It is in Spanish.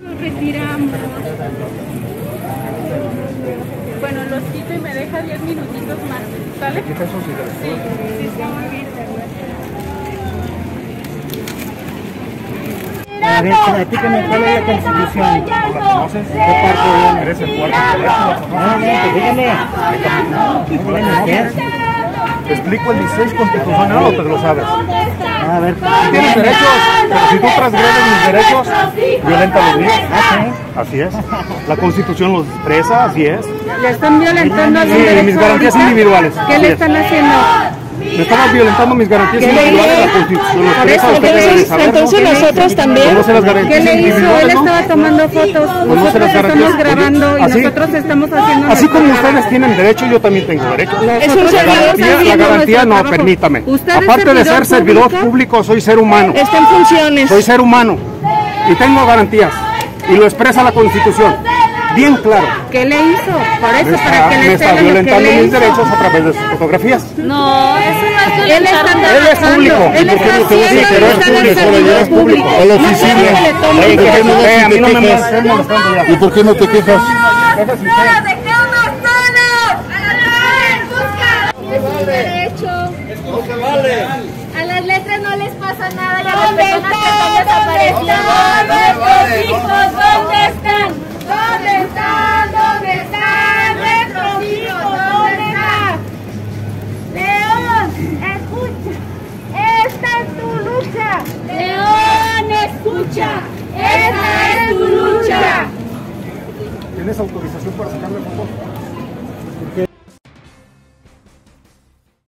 Nos retiramos. Bueno, los quito y me deja 10 minutitos más. ¿Sale? Sí, sí, está muy bien. A ver, platícame cuál es la constitución. ¿Qué parte eres el cuarto No, no, dígame. Te explico el 16 constitucional o te lo sabes. A ver, Tienes derechos, pero si tú transgredes mis derechos, violenta los míos. Ah, Así es. La constitución los expresa, así es. Le están violentando Sí, mis garantías individuales. ¿Qué le es. están haciendo? Me estabas violentando mis garantías ¿Qué le individuales. hizo? La constitución los Por expresa, eso, usted ¿qué le debe de saberlo. Entonces nosotros también. Conoce las ¿Qué garantías le hizo? Él estaba tomando fotos. Conoce Nosotros las estamos garantías. grabando y Así- nosotros estamos haciendo. Así como ustedes tienen derecho, yo también tengo derecho. Nosotros La estamos garantía, la garantía no, trabajo. permítame. ¿Usted es Aparte de ser servidor servidor público? público, soy ser humano. Está en funciones. Soy ser humano y tengo garantías y lo expresa la Constitución. Bien claro. ¿Qué le hizo? Por eso, Me para está, que me le está esté lo que violentando le mis hizo. derechos a través de sus fotografías. No, eso no es Él está Él es público. Él ¿Y por qué está te haciendo está en el Público, eres público. A la oficina. Oye, ¿por qué no- eh, me molestando ya. ¿Y por qué no te quejas? Es un derecho. No se vale. A las letras no les pasa nada y a las ¿Dónde personas escucha. Esta es tu lucha. ¿Tienes autorización para sacarle fotos?